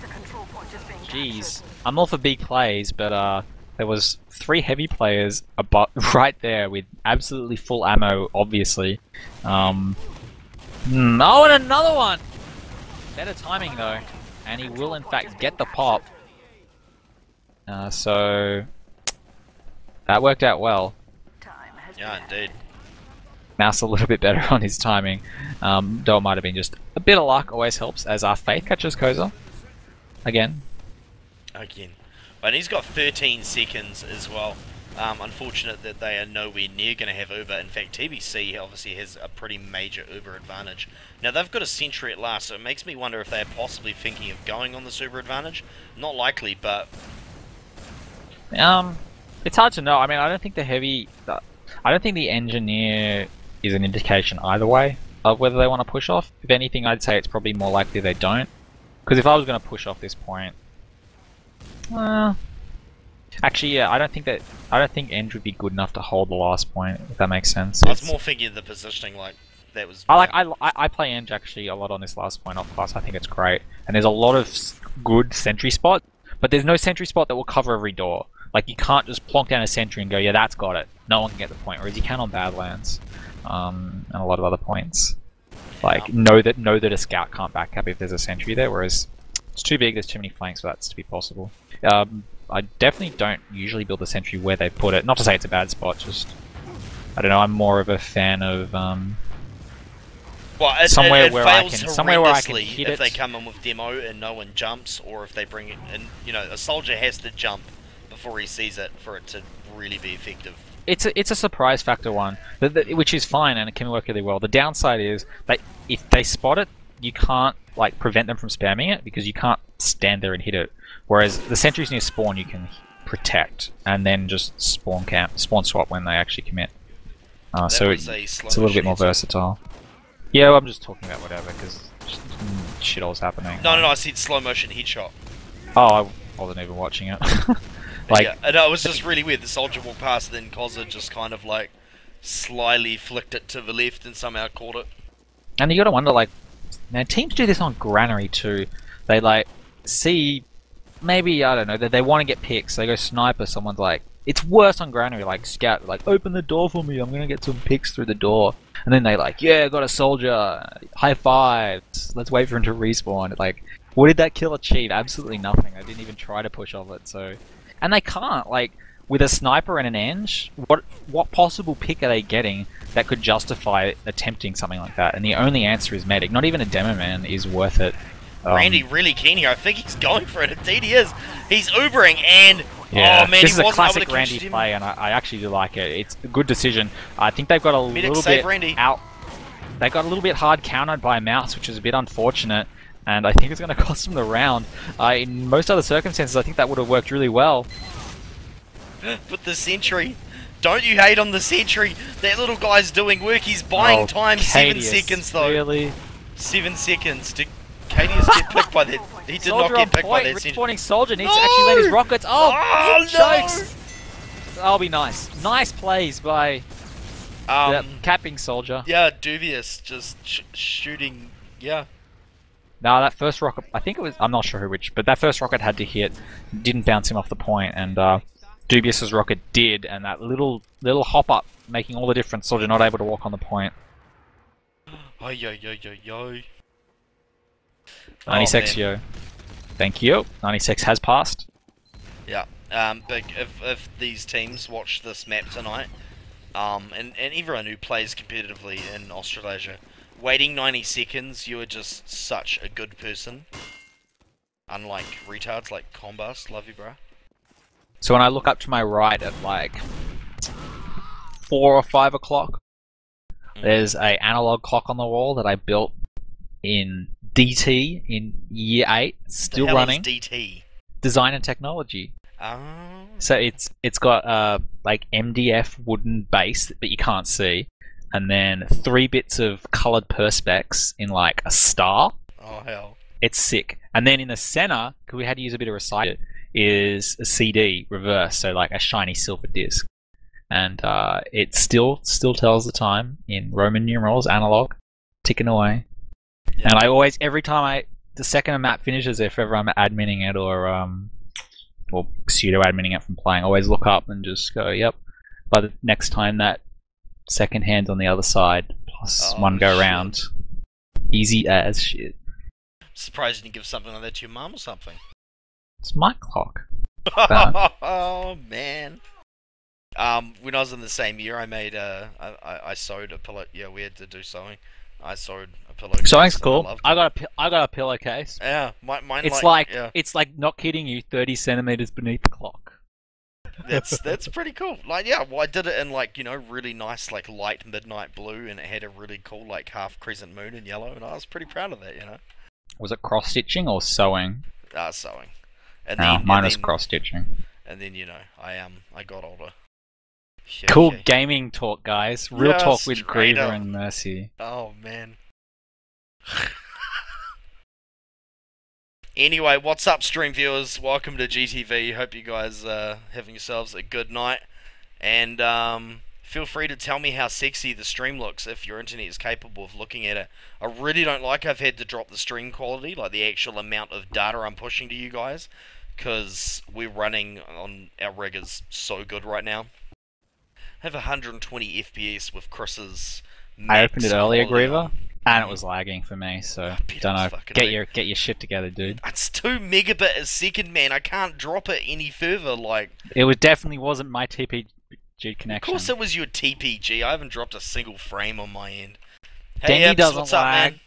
The control point is being Jeez. I'm all for big plays, but uh, there was three heavy players about right there with absolutely full ammo, obviously. Um, hmm, oh, and another one. Better timing though, and he will in fact get the pop. Uh, so that worked out well. Yeah, indeed. Mouse a little bit better on his timing, um, though it might have been just a bit of luck. Always helps. As our Faith catches Koza again. Again. And he's got 13 seconds as well. Um, unfortunate that they are nowhere near going to have Uber. In fact, TBC obviously has a pretty major Uber advantage. Now, they've got a century at last, so it makes me wonder if they're possibly thinking of going on this Uber advantage. Not likely, but Um, it's hard to know. I mean, I don't think the heavy, uh, I don't think the engineer is an indication either way of whether they want to push off. If anything, I'd say it's probably more likely they don't. Because if I was going to push off this point, well, actually, yeah, I don't think that I don't think Eng would be good enough to hold the last point. If that makes sense. I was It's- more thinking the positioning like that was. I like I, I I play Eng actually a lot on this last point off class. I think it's great, and there's a lot of good sentry spot, but there's no sentry spot that will cover every door. Like you can't just plonk down a sentry and go, yeah, that's got it. No one can get the point, whereas you can on Badlands, um, and a lot of other points. Like know that know that a scout can't back up if there's a sentry there, whereas it's too big. There's too many flanks for that to be possible. Um, I definitely don't usually build a sentry where they put it. Not to say it's a bad spot, just I don't know. I'm more of a fan of um, Well, it, somewhere it, it where I fails can- somewhere where I can hit if it. they come in with demo and no one jumps, or if they bring it in. You know, a soldier has to jump before he sees it for it to really be effective. It's a it's a surprise factor one, th- th- which is fine and it can work really well. The downside is that if they spot it, you can't like prevent them from spamming it because you can't stand there and hit it. Whereas the sentries near spawn, you can protect and then just spawn camp, spawn swap when they actually commit. Uh, so it, a it's a little bit more versatile. Yeah, well, I'm just talking about whatever because shit all's happening. No, no, no. I said slow motion headshot. Oh, I wasn't even watching it. like, yeah, and it was just really weird. The soldier walked past, then Kozza just kind of like slyly flicked it to the left and somehow caught it. and you gotta wonder, like, now teams do this on Granary too. They like see, maybe I don't know, that they want to get picks. They go sniper. Someone's like, it's worse on Granary. Like scout, like open the door for me. I'm gonna get some picks through the door. And then they like, yeah, got a soldier. High fives. Let's wait for him to respawn. Like, what did that kill achieve? Absolutely nothing. I didn't even try to push off it. So, and they can't like with a sniper and an eng. What what possible pick are they getting that could justify attempting something like that? And the only answer is medic. Not even a demo man is worth it. Um, Randy really keen here. I think he's going for it. Indeed, he is. He's Ubering and Yeah, oh man, this is he a wasn't able to classic Randy play, and I, I actually do like it. It's a good decision. I think they've got a Medic little bit Randy. out. They got a little bit hard countered by a Mouse, which is a bit unfortunate, and I think it's going to cost him the round. Uh, in most other circumstances, I think that would have worked really well. But the sentry. Don't you hate on the sentry? That little guy's doing work. He's buying Oh, time. Seven seconds though. Really? Seven seconds. Did Cadius get picked by that? He did soldier not get picked by that sentry. Respawning soldier needs No! to actually land his rockets. Oh, Oh, he chokes. That'll be nice. Nice plays by Um, capping soldier. yeah, Dubious just sh- shooting. Yeah. No, that first rocket, I think it was, I'm not sure who which, but that first rocket had to hit, didn't bounce him off the point, and uh, Dubious's rocket did, and that little little hop up making all the difference, Soldier not able to walk on the point. Oh yo yo yo yo. 96 Oh, yo. Thank you. 96 has passed. Yeah. Um, but if, if these teams watch this map tonight, um, and, and everyone who plays competitively in Australasia, waiting 90 seconds, you are just such a good person. Unlike retards like Combust, love you, bro. So when I look up to my right at like 4 or 5 o'clock, Mm. there's a analog clock on the wall that I built in DT in year 8, still running. Is DT. Design and technology. Oh. So it's it's got uh like MDF wooden base that you can't see, and then three bits of colored perspex in like a star. Oh hell. It's sick. And then in the center, because we had to use a bit of recycle, is a CD reverse, so like a shiny silver disc, and uh, it still still tells the time in Roman numerals, analog, ticking away. Yeah. And I always every time I the second a map finishes, if ever I'm adminning it or um or pseudo adminning it from playing, I always look up and just go, yep. By the next time that second hand on the other side, plus Oh, one go shit. round. Easy as shit. Surprised you didn't give something like that to your mom or something. It's my clock. Oh man. Um, when I was in the same year, I made uh, I, I, I sewed a pillow. Yeah, we had to do sewing. I sewed a pillowcase. Sewing's cool. loved I got a I got a pillowcase. Yeah, my, mine It's like, like yeah, it's like not kidding you, thirty centimeters beneath the clock. That's that's pretty cool. Like yeah, well, I did it in like you know really nice like light midnight blue, and it had a really cool like half crescent moon in yellow, and I was pretty proud of that. You know, Was it cross stitching or sewing? uh, sewing. And No, then, mine and was then, cross stitching. And then you know I um I got older. Cool gaming talk, guys. Real Yeah, talk with straight and Mercy. Oh man. anyway, what's up, stream viewers? Welcome to GTV. Hope you guys uh, having yourselves a good night, and um, feel free to tell me how sexy the stream looks if your internet is capable of looking at it. I really don't like I've had to drop the stream quality, like the actual amount of data I'm pushing to you guys, because we're running on our rig is so good right now. I have 120 FPS with Chris's. I opened it earlier, Greaver. And it was lagging for me. So ah, it don't know. Get lag- your get your shit together, dude. It's two megabit a second, man. I can't drop it any further. Like, It was definitely wasn't my TPG connection. of course it was your TPG. I haven't dropped a single frame on my end. Hey, Denny doesn't what's up, man?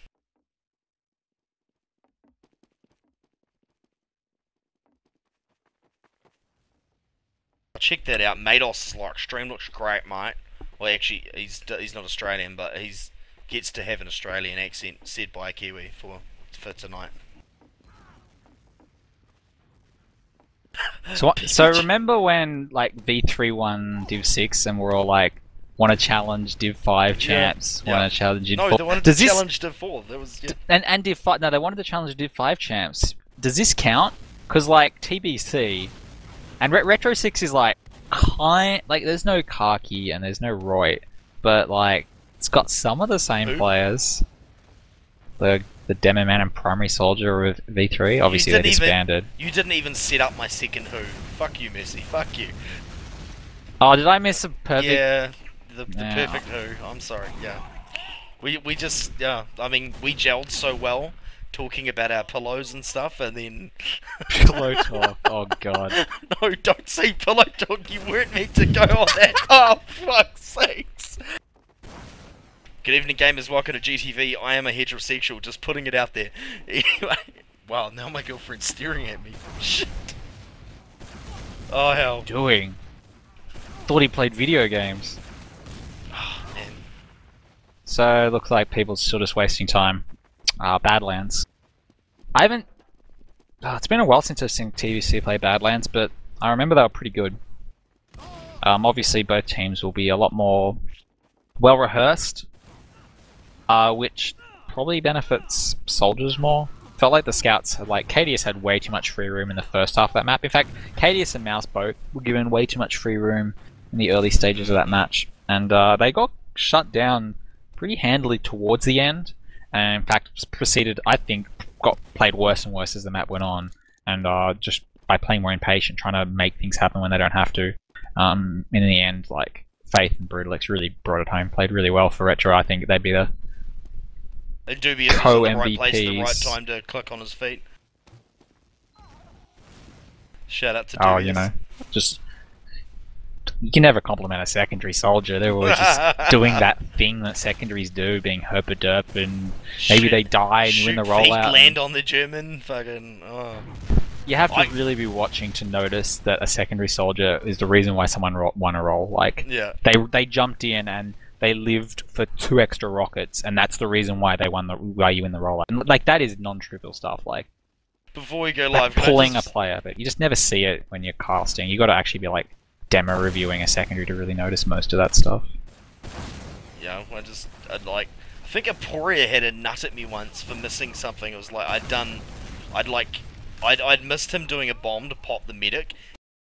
Check that out. Mados is like stream looks great, mate. Well, actually, he's he's not Australian, but he's gets to have an Australian accent said by a Kiwi for for tonight. So, so remember when like V three won Div six and we're all like, want to challenge Div Five Yeah, champs. yeah. Want to challenge Div No, Four. they wanted Does to this challenge Div 4. There was. Yeah. and and Div Five? No, they wanted to challenge Div Five champs. Does this count? Because like TBC and Re- Retro Six is like kind like there's no Kaki and there's no Roy, but like it's got some of the same Who? players. The the Demo Man and Primary Soldier of V3. Obviously they didn't even- You didn't even set up my second who. Fuck you, Messi. Fuck you. Oh, did I miss a perfect? Yeah, the, the perfect who. I'm sorry. Yeah, we we just yeah. I mean, we gelled so well talking about our pillows and stuff, and then Pillow talk. Oh god. no, don't say pillow talk. You weren't meant to go on that. Oh fuck's sakes. Good evening, gamers. Welcome to GTV. I am a heterosexual. Just putting it out there. Anyway, wow. Now my girlfriend's staring at me. Shit. Oh hell. Doing. Thought he played video games. Oh, man. So looks like people still just wasting time. Uh, Badlands. I haven't. Oh, it's been a while since I've seen TBC play Badlands, but I remember they were pretty good. Um, obviously, both teams will be a lot more well rehearsed, uh, which probably benefits soldiers more. Felt like the scouts had like KDS had way too much free room in the first half of that map. In fact, KDS and Mouse both were given way too much free room in the early stages of that match, and uh, they got shut down pretty handily towards the end. And in fact, proceeded, I think, got played worse and worse as the map went on, and uh, just by playing more impatient, trying to make things happen when they don't have to. Um, in the end, like Faith and Brutalix really brought it home, played really well for Retro. I think they'd be the And Dubious was in the right place at the right time to click on his feet. Shout out to Dubious. oh, you know, just you can never compliment a secondary soldier. They're always just doing that thing that secondaries do, being herp a derp, and maybe Shoot- they die and you win the rollout. land on the German, fucking. Oh. You have to I- really be watching to notice that a secondary soldier is the reason why someone ro- won a roll. Like Yeah. they they jumped in and they lived for two extra rockets, and that's the reason why they won the why you win the rollout. And like that is non-trivial stuff. Like Before we go live, pulling just- a player, but you just never see it when you're casting. You got to actually be like demo reviewing a secondary to really notice most of that stuff. Yeah, I just, I'd like, I think Aporia had a nut at me once for missing something. It was like I'd done, I'd like, I'd, I'd missed him doing a bomb to pop the medic,